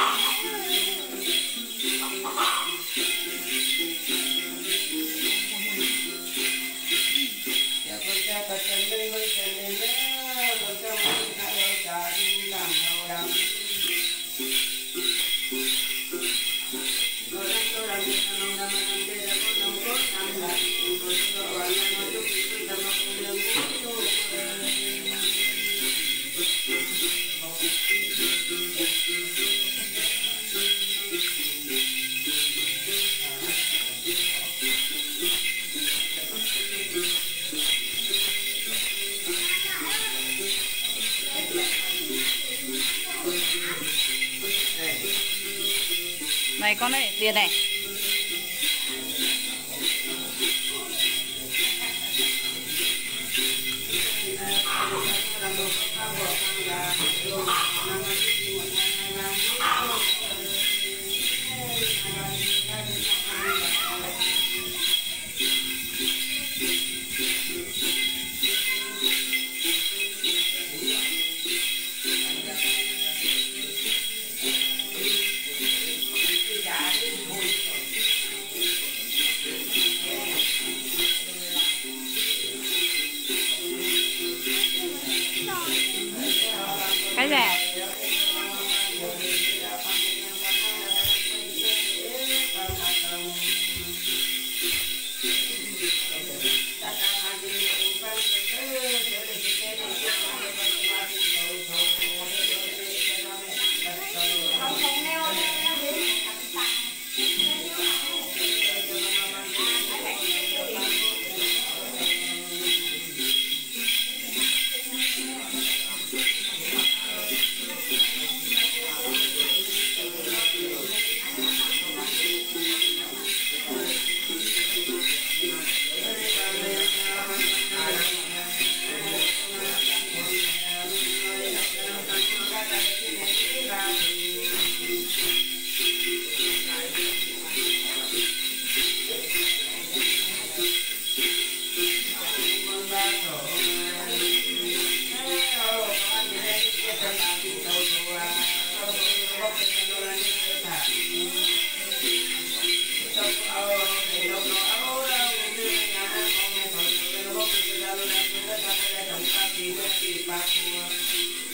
うん。này con này tiền này. that. Gì Thank you.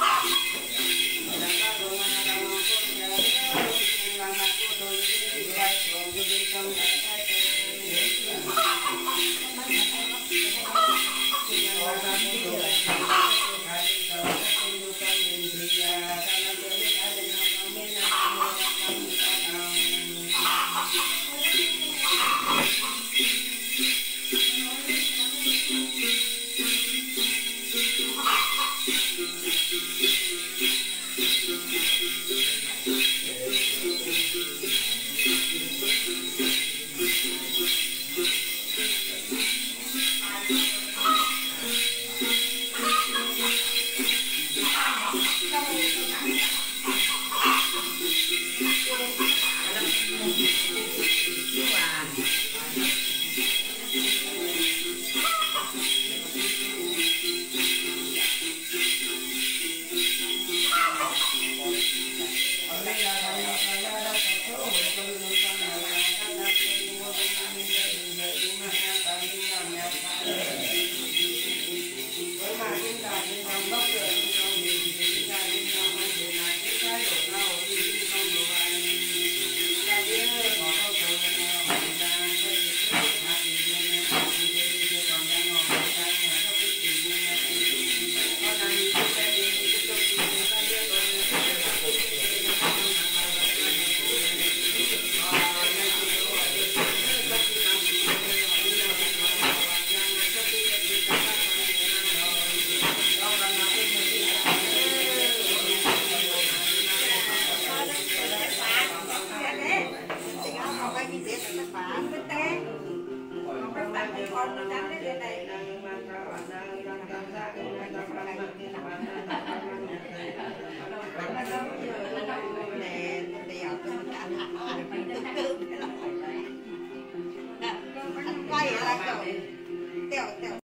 Thank you.